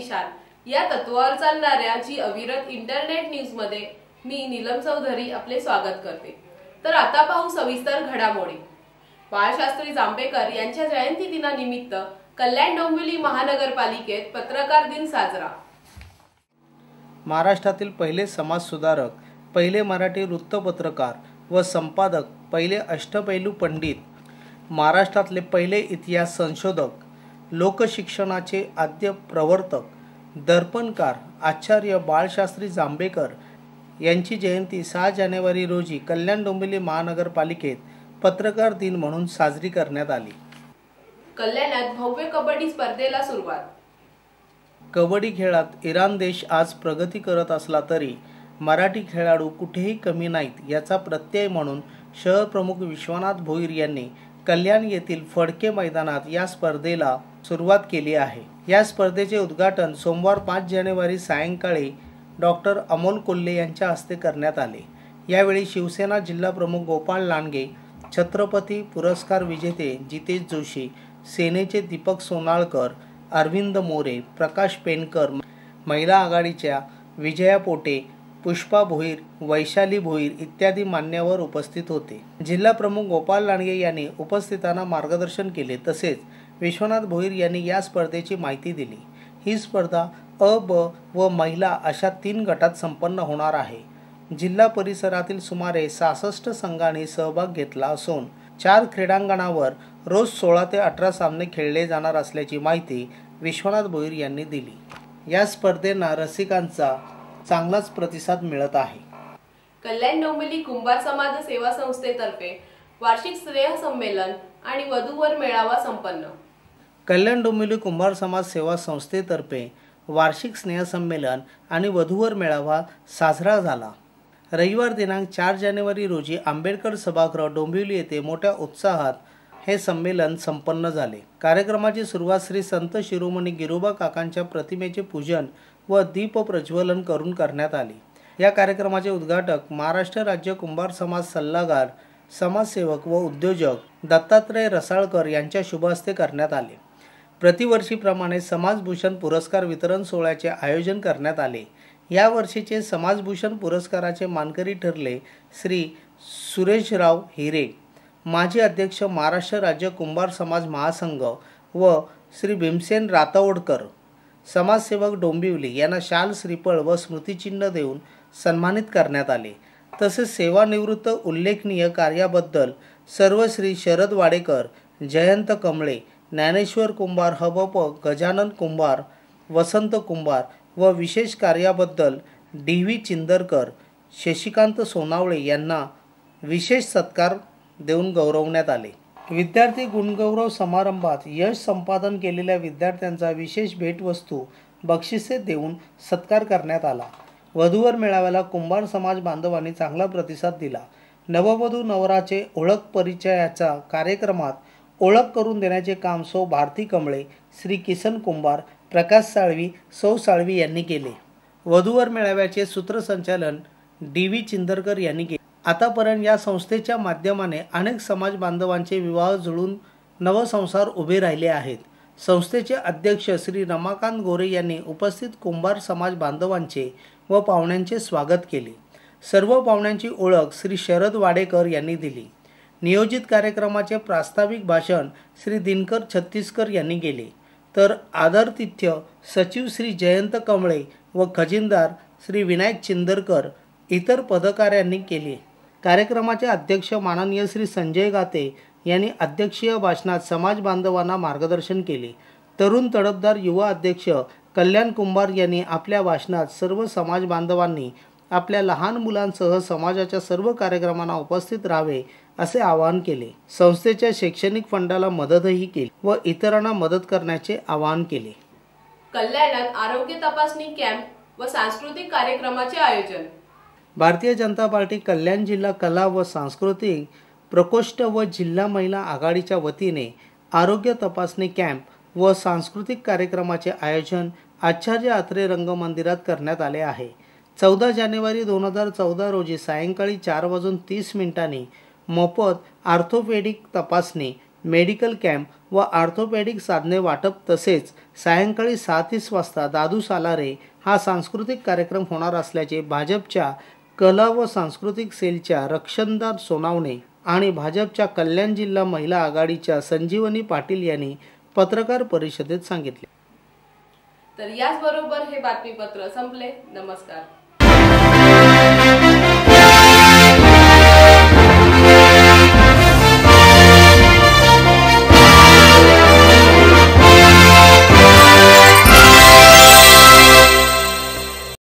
सत्याची या तत्वावर चालणाऱ्या जी अविरत इंटरनेट न्यूजमध्ये मी नीलम चौधरी आपले स्वागत करते. तर आता पाहू सविस्तर घडामोडी. बाळशास्त्री जांभेकर यांच्या जयंती दिनानिमित्त कल्याण डोंबिवली महानगरपालिकेत पत्रकार दिन साजरा. महाराष्ट्रातील पहिले समाजसुधारक पहिले मराठी वृत्तपत्रकार व संपादक पहिले अष्टपैलू पंडित महाराष्ट्रातले पहिले इतिहास संशोधक लोकशिक्षणाचे आद्य प्रवर्तक दर्पणकार आचार्य बाळशास्त्री जांभेकर यांची जयंती सहा जानेवारी रोजी कल्याण डोंबिवली महानगरपालिकेत पत्रकार दिन म्हणून साजरी करण्यात आली. कल्याणात भव्य कबड्डी स्पर्धेला सुरुवात. कबड्डी खेळात इराण देश आज प्रगती करत असला तरी मराठी खेळाडू कुठेही कमी नाहीत याचा प्रत्यय म्हणून शहर प्रमुख विश्वनाथ भोईर यांनी कल्याण येथील फडके मैदानात या स्पर्धेला सुरुवात केली आहे. या स्पर्धेचे उद्घाटन सोमवार पाच जानेवारी सायंकाळी डॉक्टर अमोल कोल्हे यांच्या हस्ते करण्यात आले. यावेळी शिवसेना जिल्हा प्रमुख गोपाळ लांडगे छत्रपती पुरस्कार विजेते जितेश जोशी सेनेचे दीपक सोनाळकर अरविंद मोरे प्रकाश पेनकर महिला आघाडीच्या विजया पोटे पुष्पा भोईर वैशाली भोईर इत्यादी मान्यवर उपस्थित होते. जिल्हा प्रमुख गोपाल लांडगे यांनी उपस्थितांना मार्गदर्शन केले तसेच विश्वनाथ भोईर यांनी या स्पर्धेची माहिती दिली. ही स्पर्धा अ ब व महिला अशा तीन गटात संपन्न होणार आहे. जिल्हा परिसरातील सुमारे सहासष्ट संघांनी सहभाग घेतला असून चार क्रीडांगणावर रोज सोळा ते अठरा सामने खेळले जाणार असल्याची माहिती विश्वनाथ भोईर यांनी दिली. या स्पर्धेंना रसिकांचा चांगलाच प्रतिसाद मिळत आहे. कल्याण डोंबिवली कुंभार समाज सेवा संस्थेतर्फे वार्षिक स्नेह संमेलन आणि वधूवर मेळावा संपन्न. कल्याण डोंबिवली कुंभार समाज सेवा संस्थेतर्फे वार्षिक स्नेहसंमेलन आणि वधूवर मेळावा साजरा झाला. रविवार दिनांक चार जानेवारी रोजी आंबेडकर सभागृह डोंबिवली येथे मोठ्या उत्साहात हे संमेलन संपन्न झाले. कार्यक्रमाची सुरुवात श्री संत शिरोमणी गिरोबा काकांच्या प्रतिमेचे पूजन व दीप प्रज्वलन करून करण्यात आले. या कार्यक्रमाचे उद्घाटक महाराष्ट्र राज्य कुंभार समाज सल्लागार समाजसेवक व उद्योजक दत्तात्रय रसाळकर यांच्या शुभहस्ते करण्यात आले. प्रतिवर्षीप्रमाणे समाजभूषण पुरस्कार वितरण सोहळ्याचे आयोजन करण्यात आले. या वर्षीचे समाजभूषण पुरस्काराचे मानकरी ठरले श्री सुरेशराव हिरे. माजी अध्यक्ष महाराष्ट्र राज्य कुंभार समाज महासंघ व श्री भीमसेन रातवडकर समाजसेवक डोंबिवली यांना शाल श्रीफळ व स्मृतिचिन्ह देऊन सन्मानित करण्यात आले. तसेच सेवानिवृत्त उल्लेखनीय कार्याबद्दल सर्व श्री शरद वाडेकर जयंत कमळे ज्ञानेश्वर कुंभार हबप गजानन कुंभार वसंत कुंभार व विशेष कार्याबद्दल डी व्ही चिंदरकर शशिकांत सोनावळे यांना विशेष सत्कार देऊन गौरवण्यात आले. विद्यार्थी गुणगौरव समारंभात यश संपादन केलेल्या विद्यार्थ्यांचा विशेष भेटवस्तू बक्षिसे देऊन सत्कार करण्यात आला. वधूवर मेळाव्याला कुंभार समाज बांधवांनी चांगला प्रतिसाद दिला. नववधू नवराचे ओळख परिचयाच्या कार्यक्रमात ओळख करून देण्याचे काम सौ भारती कमळे श्री किसन कुंभार प्रकाश साळवी सौ साळवी यांनी केले. वधूवर मेळाव्याचे सूत्रसंचालन डी व्ही चिंदरकर यांनी केले. आतापर्यंत या संस्थेच्या माध्यमाने अनेक समाज बांधवांचे विवाह जुळून नवसंसार उभे राहिले आहेत. संस्थेचे अध्यक्ष श्री रमाकांत गोरे यांनी उपस्थित कुंभार समाज बांधवांचे व पाहुण्यांचे स्वागत केले. सर्व पाहुण्यांची ओळख श्री शरद वाडेकर यांनी दिली. नियोजित कार्यक्रमाचे प्रास्ताविक भाषण श्री दिनकर छत्तीसकर यांनी केले. तर आदरतिथ्य सचिव श्री जयंत कमळे व खजिनदार श्री विनायक चिंदरकर इतर पदकाऱ्यांनी केले. कार्यक्रमाचे अध्यक्ष माननीय श्री संजय गाते यांनी अध्यक्षीय भाषणात समाज बांधवांना मार्गदर्शन केले. तरुण तडफदार युवा अध्यक्ष कल्याण कुंभार यांनी आपल्या भाषणात सर्व समाज बांधवांनी आपल्या लहान मुलांसह समाजाच्या सर्व कार्यक्रमांना उपस्थित राहावे असे आवाहन केले. संस्थेच्या शैक्षणिक फंडाला मदतही केली व इतरांना मदत करण्याचे आवाहन केले. कल्याणात आरोग्य तपासणी कॅम्प व सांस्कृतिक कार्यक्रमाचे आयोजन भारतीय जनता पार्टी कल्याण जिल्हा कला व सांस्कृतिक प्रकोष्ठ व जिल्हा महिला आघाडीच्या वतीने आरोग्य तपासणी कॅम्प व सांस्कृतिक कार्यक्रमाचे आयोजन आचार्य आत्रे रंगमंदिरात करण्यात आले आहे. चौदा जानेवारी दोन हजार चौदा रोजी सायंकाळी चार वाजून तीस मिनिटांनी मोफत आर्थोपेडिक तपासणी मेडिकल कॅम्प व आर्थोपेडिक साधने वाटप तसेच सायंकाळी सात तीस वाजता दादू सालारे हा सांस्कृतिक कार्यक्रम होणार असल्याचे भाजपच्या कला व सांस्कृतिक सेलच्या रक्षणदार सोनावणे आणि भाजपच्या कल्याण जिल्हा महिला आघाडीच्या संजीवनी पाटील यांनी पत्रकार परिषदेत सांगितले. तर याचबरोबर हे बातमीपत्र संपले. नमस्कार.